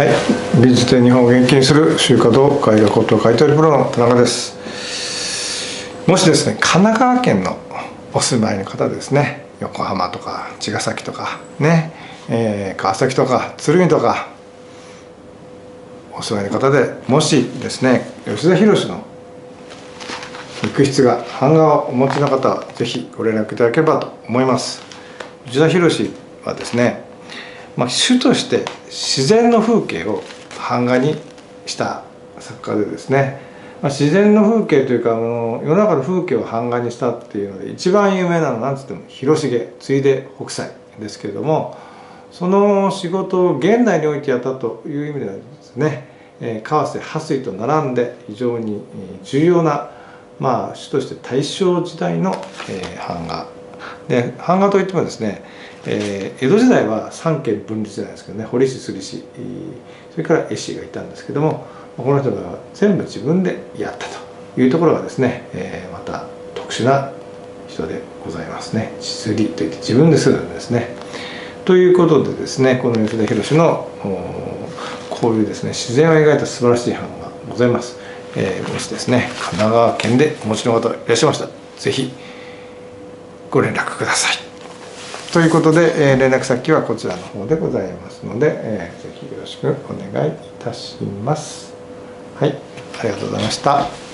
はい、美術で日本を元気にする集華堂絵画こと買取プロの田中です。もしですね神奈川県のお住まいの方ですね。横浜とか茅ヶ崎とかね、えー、川崎とか鶴見とかお住まいの方でもしですね吉田博の肉筆画版画をお持ちの方は是非ご連絡いただければと思います。吉田博はですねまあ、主として自然の風景を版画にした作家でですね、まあ、自然の風景というかあの世の中の風景を版画にしたっていうので一番有名なのは何つっても広重ついで北斎ですけれどもその仕事を現代においてやったという意味ではですね、えー、川瀬波水と並んで非常に重要なまあ主として大正時代の、えー、版画で版画といってもですねえー、江戸時代は三権分立じゃなんですけどね堀氏摺師それから絵師がいたんですけどもこの人が全部自分でやったというところがですね、えー、また特殊な人でございますね実利といって自分でするんですね。ということでですねこの吉田博のこういうですね自然を描いた素晴らしい版がございます。えー、もしですね神奈川県でお持ちの方いらっしゃいましたら是非ご連絡ください。ということで、えー、連絡先はこちらの方でございますので、えー、ぜひよろしくお願いいたします。はい、ありがとうございました。